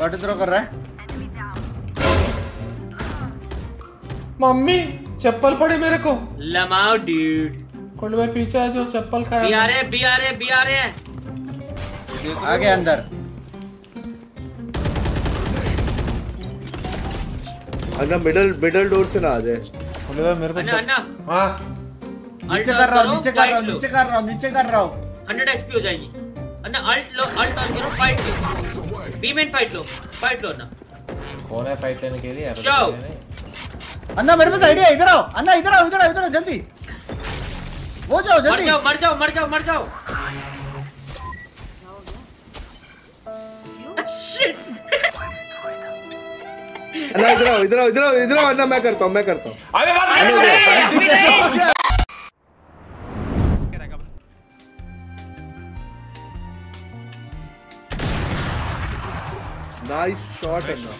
Body throw कर रहा है। मम्मी चप्पल पड़ी मेरे को। लमाओ ड्यूड कोल्ड भाई पीछे है जो चप्पल बी आ रहे बी आ रहे बी आ रहे हैं। आगे अंदर। अन्ना मिडल मिडल डोर से ना आ जाए। कोल्ड भाई मेरे को अन्ना अन्ना। हाँ। नीचे कर रहा हूँ नीचे कर रहा हूँ नीचे कर रहा हूँ नीचे कर रहा हूँ। 100 एचपी हो जाएगी। अन्ना अल्ट लो अल्ट ऑन करो फाइट बी मेन फाइट लो फाइट लो ना कौन है फाइट लेने के लिए तो जाओ। अन्ना मेरे पास आइडिया इधर आओ अन्ना इधर आओ इधर आओ इधर आओ जल्दी वो जाओ जल्दी मर जाओ मर जाओ मर जाओ मर जाओ अन्ना इधर आओ इधर आओ इधर आओ इधर आओ अन्ना मैं करता हूँ मैं करता हूँ अबे नाइस शॉट अन्ना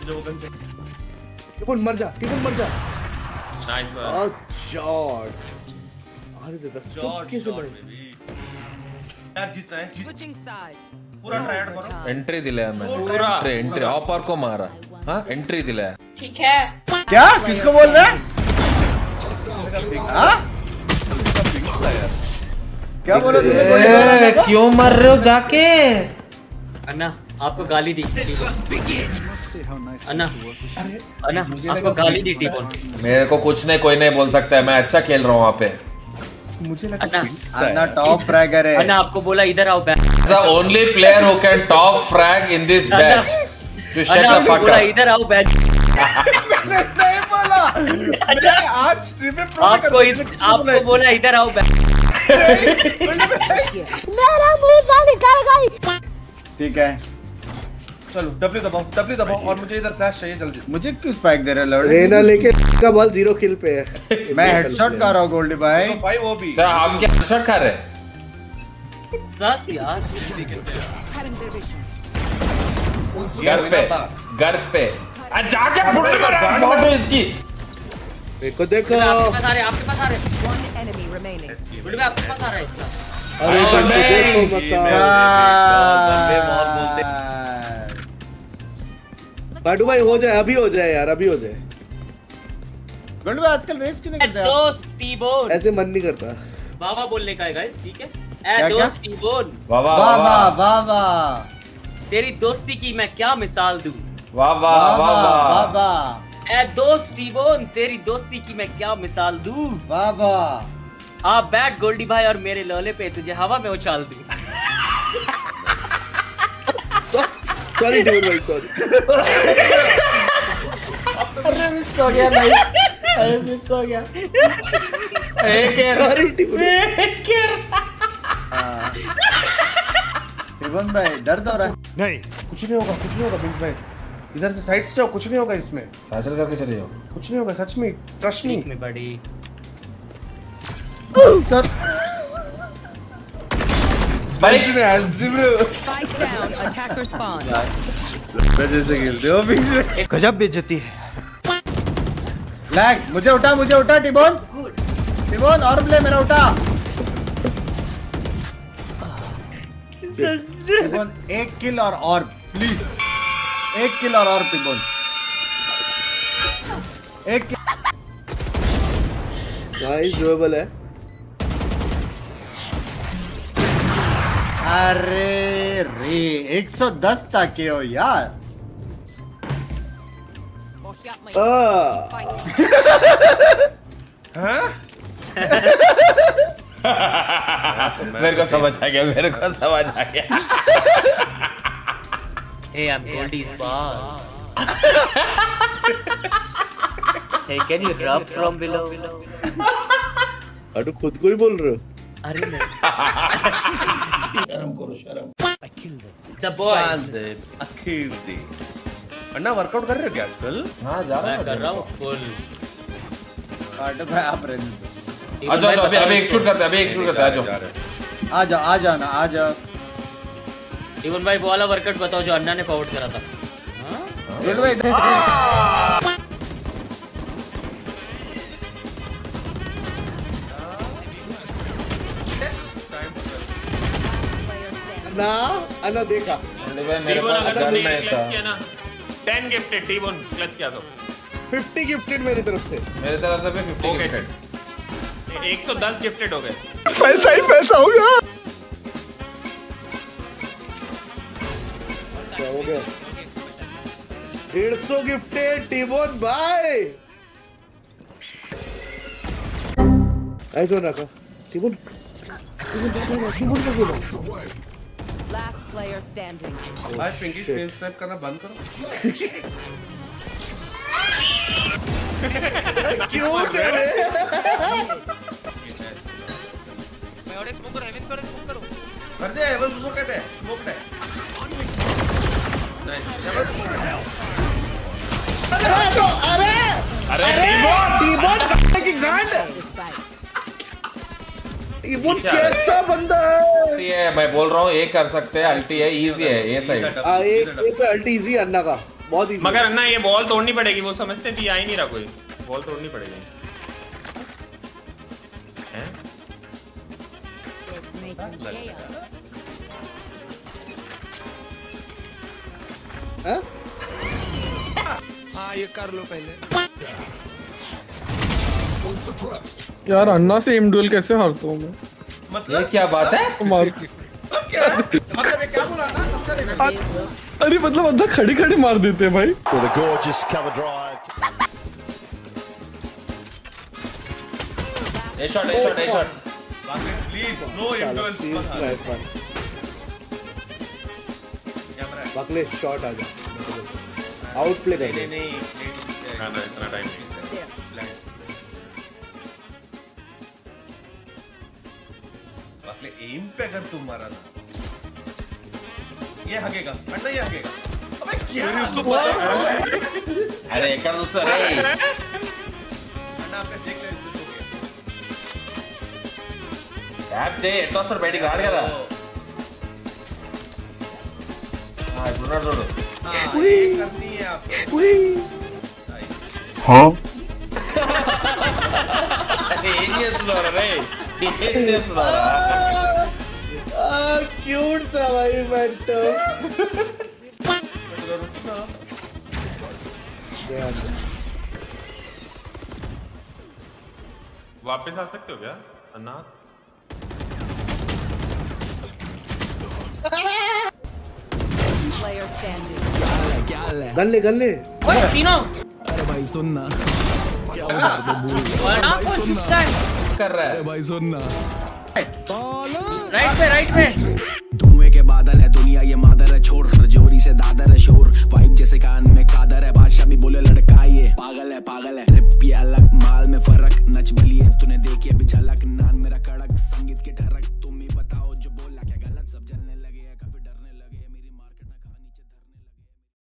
टिपुन मर जा टिपुन मर जा नाइस और शॉट अरे दादा चुपके से मर यार जीतना है जीत। Switching पूरा ट्रायड करो। एंट्री दिलाया मैंने। पूरा। एंट्री एंट्री ऑपर को मारा। हाँ एंट्री दिलाया ठीक है। क्या? किसको बोल रहा है? हाँ? क्या बोला मेरे को? क्यों मर रहे हो जाके? अन्ना आपको गाली दी अन्ना अन्ना आपको गाली दी टीपोन मेरे को कुछ नहीं कोई नहीं बोल सकता है। मैं अच्छा खेल रहा हूँ वहाँ पे। अन्ना अन्ना टॉप फ्रैगर है। अन्ना आपको बोला इधर आओ back the only player who can top frag in this batch to shut अन्ना the आपको बोला इधर आओ बैक नहीं बोला। मैं आज स्ट्रीम में आपको आपको बोला इधर आओ बैक मेरा मुँह निकल गई। ठीक है। चलो डब्ल्यू दबाओ डब्ल्यू दबाओ और मुझे इधर फ्लैश चाहिए जल्दी मुझे क्यों स्पाइक दे रहे हो लौड़े रेना लेके का बॉल ज़ीरो किल पे है। मैं हेडशॉट कर रहा हूँ गोल्डी भाई। तो भाई वो भी। तो हम क्या शॉट खा रहे हैं? सस यार। घर पे घर पे। आ, जाके फुट मेरा फ़ोटो इसकी। देखो देखो। आपके पास आ रहे आपके पास आ रहे One enemy remaining. बुढ़े में आपके पास आ रहा है। अरे Oh, देखो. मत बंदे बहुत बोलते बाडू भाई हो जाए अभी हो जाए यार अभी हो जाए। गोल्डी भाई आजकल रेस क्यों नहीं करते? दोस्त टीबोन ऐसे मन नहीं करता। बाबा बोलने का है गाइस ठीक है? ए दोस्त टीबोन वाह वाह वाह वाह वाह वाह वाह तेरी दोस्ती की मैं क्या मिसाल दूँ? वाह वाह वाह वाह वाह ए दोस्त टीबोन तेरी दोस्ती की मैं क्या मिसाल दूँ? वाह वाह आप बैठ गोल्डी भाई और मेरे लोले पे तुझे हवा में उछाल दूँ। सॉरी ड्यूड भाई सॉरी अरे मिस हो गया भाई अरे मिस हो गया। एक सॉरी ड्यूड हाँ। शिवम भाई दर्द हो रहा है। कुछ नहीं होगा कुछ नहीं होगा बिंस भाई इधर से साइड से जाओ कुछ नहीं होगा इसमें। साचल करके चले जाओ। कुछ नहीं होगा सच में ट्रस्ट में बड़ी जैसे खेलते हो बीच में गजब बेइज्जती है लैग मुझे उठा मुझे उठा टिबोन टिबोन और प्ले मेरा उठा टिबोन एक किल और और प्लीज़ एक किल और और टिबोन एक नाइस डुएबल है अरे रे 110 तक के हो यार। हाँ? मेरे को समझ आ गया मेरे को समझ आ गया। Hey I am Goldy's boss hey can you drop from below अरे खुद को ही बोल रहे हो? अरे नहीं. The boys. अखिल दे। अन्ना वर्कआउट कर रहे हो क्या आजकल? हाँ जा रहा मैं हूँ कर रहा हूँ full. काटो भाई आप रहने दो आ जाओ अभी अभी एक शूट करते हैं अभी एक शूट करते हैं आ जाओ। आ जाओ आ जाओ ना आ जाओ। इवन भाई वो वाला वर्कआउट बताओ जो अन्ना ने फॉरवर्ड करा था। हाँ? भाई ना अन्ना देखा। मेरे टीबोन पास गन क्लच था। किया ना 10 गिफ्टेड टीबोन क्लच किया तो। 50 गिफ्टेड मेरी तरफ़ से। मेरे तरफ़ से भी 50 हो गए गिफ्टेड 110 गिफ्टेड हो गए। पैसा ही पैसा होगा क्या हो गया। 150 गिफ्टेड टीबोन भाई ऐसा ना का T bone T bone T bone T bone बोलो Last player standing. आज पिंकी स्क्रीन स्नैप करना बंद करो। क्यों तेरे कर दे बस उसको कहते हैं स्मोक है अरे टीबोन टीबोन की गांड। This fight. टीबोन कैसा बंदा है? ये मैं बोल रहा हूँ ये कर सकते हैं अल्टी है इजी है ये सही। आ, एक तो अल्टी इजी अन्ना का। बहुत इजी मगर अन्ना ये बॉल तोड़नी पड़ेगी वो समझते थे आ ही नहीं रहा कोई। बॉल तोड़नी पड़ेगी। हैं? It's making chaos. हैं? यार अन्ना से एम डुअल कैसे हारता हूँ मैं? ये क्या बात है? मार मतलब अरे मतलब अद्धा खड़ी खड़ी मार देते हैं भाई. A shot a shot a shot please no influence आ जा। आउट प्ले नहीं नहीं इतना टाइम नहीं। आपले एम पे अगर तुम मारा ना ये हगेगा अन्ना ये हगेगा अबे क्या इसको पता अरे ఎక్కడ చూస్తారే अन्ना आपने देख लिया इसको हो गया ట్యాప్ చేయి ఎట్లా వస్తాడు బయటికి రాడు కదా ఆ, ఇప్పుడున్నాడు చూడు हाँ, ये करनी है आपको అరే, ఏం చేస్తున్నారా రే ఏం చేస్తున్నారా क्यूट था भाई बट वापस आ सकते हो क्या अन्ना ओए तीनों अरे भाई सुनना है कर रहा है। भाई सुनना राइट पे राइट पे। धुएँ के बादल है, दुनिया ये मादर है छोड़ जोरी से दादर है, शोर। वाइब जैसे कान में कादर है, बादशाह भी बोले, लड़का ये। पागल है पागल है। ट्रिप अलग, माल में फ़र्क, नच बलिए तूने देखी अभी झलक, नान मेरा कड़क, संगीत के ठरक।